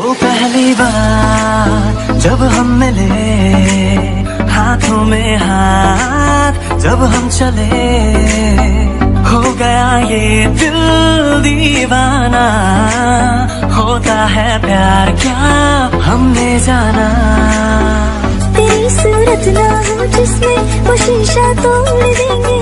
पहली बार जब हम मिले, हाथों में हाथ जब हम चले, हो गया ये दिल दीवाना, होता है प्यार क्या हमने जाना। तेरी सूरत ना हो जिसमें वो शीशा तोड़ देंगे।